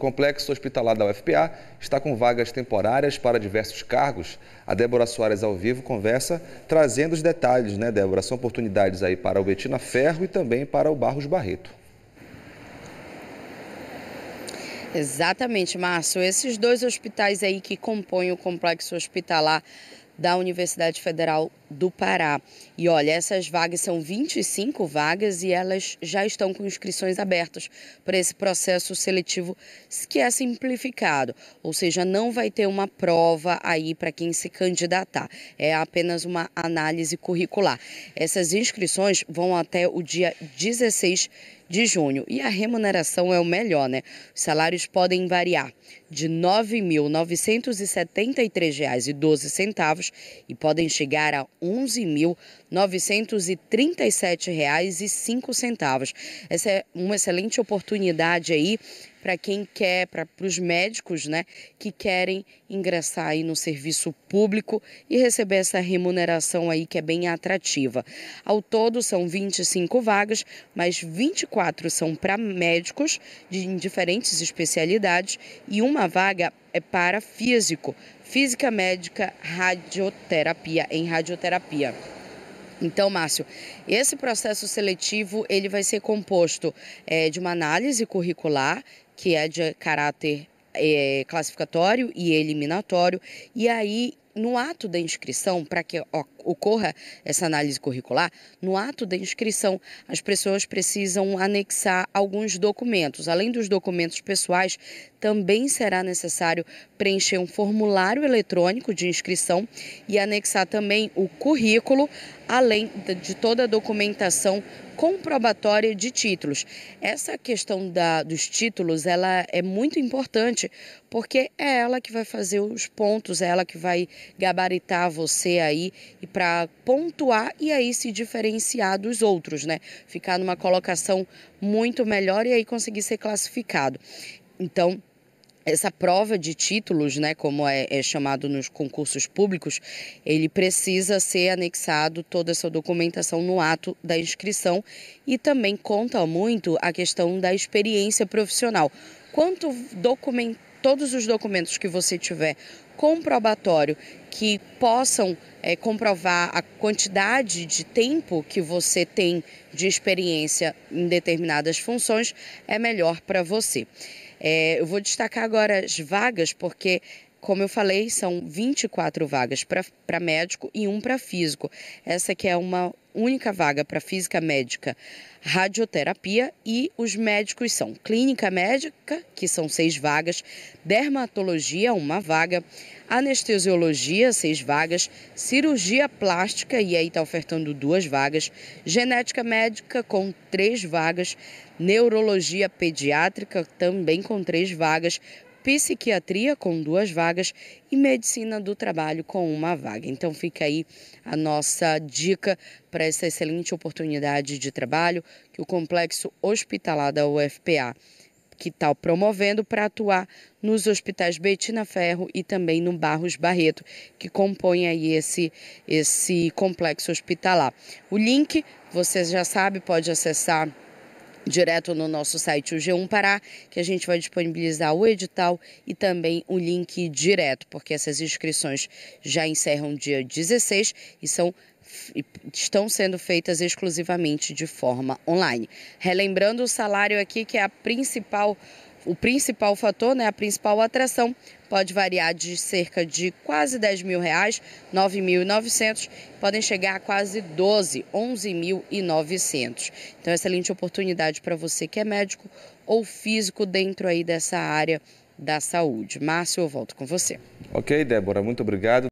O complexo hospitalar da UFPA está com vagas temporárias para diversos cargos. A Débora Soares ao vivo conversa trazendo os detalhes, né, Débora? São oportunidades aí para o Betina Ferro e também para o Barros Barreto. Exatamente, Márcio. Esses dois hospitais aí que compõem o complexo hospitalar da Universidade Federal do Pará. E olha, essas vagas são 25 vagas e elas já estão com inscrições abertas para esse processo seletivo que é simplificado, ou seja, não vai ter uma prova aí para quem se candidatar, é apenas uma análise curricular. Essas inscrições vão até o dia 16 de junho. E a remuneração é o melhor, né? Os salários podem variar de R$ 9.973,12 e podem chegar a R$ 11.937,05. Essa é uma excelente oportunidade aí para quem quer, para os médicos, né, que querem ingressar aí no serviço público e receber essa remuneração aí que é bem atrativa. Ao todo são 25 vagas, mas 24 são para médicos de diferentes especialidades e uma vaga é para físico, física médica, radioterapia, em radioterapia. Então, Márcio, esse processo seletivo ele vai ser composto é, de uma análise curricular, que é de caráter é, classificatório e eliminatório, e aí no ato da inscrição, para que ocorra essa análise curricular, no ato da inscrição, as pessoas precisam anexar alguns documentos. Além dos documentos pessoais, também será necessário preencher um formulário eletrônico de inscrição e anexar também o currículo, além de toda a documentação comprobatória de títulos. Essa questão da, dos títulos ela é muito importante porque é ela que vai fazer os pontos, é ela que vai gabaritar você aí e para pontuar e aí se diferenciar dos outros, né? Ficar numa colocação muito melhor e aí conseguir ser classificado. Então, essa prova de títulos, né, como é, é, chamado nos concursos públicos, ele precisa ser anexado toda essa documentação no ato da inscrição e também conta muito a questão da experiência profissional. Quanto document, todos os documentos que você tiver comprobatório que possam é, comprovar a quantidade de tempo que você tem de experiência em determinadas funções, é melhor para você. É, eu vou destacar agora as vagas, porque como eu falei, são 24 vagas para médico e um para físico. Essa que é uma única vaga para física médica, radioterapia e os médicos são clínica médica, que são seis vagas, dermatologia, uma vaga, anestesiologia, seis vagas, cirurgia plástica, e aí está ofertando duas vagas, genética médica com três vagas, neurologia pediátrica também com três vagas, psiquiatria com duas vagas e medicina do trabalho com uma vaga. Então fica aí a nossa dica para essa excelente oportunidade de trabalho que o complexo hospitalar da UFPA que está promovendo para atuar nos hospitais Betina Ferro e também no Barros Barreto, que compõe aí esse, esse complexo hospitalar. O link, você já sabe, pode acessar direto no nosso site o G1 Pará, que a gente vai disponibilizar o edital e também o link direto, porque essas inscrições já encerram dia 16 e são estão sendo feitas exclusivamente de forma online. Relembrando o salário aqui que é a principal o principal fator, né, a principal atração, pode variar de cerca de quase 10 mil reais, 9.900, podem chegar a quase 12, 11.900. Então, excelente oportunidade para você que é médico ou físico dentro aí dessa área da saúde. Márcio, eu volto com você. Ok, Débora, muito obrigado.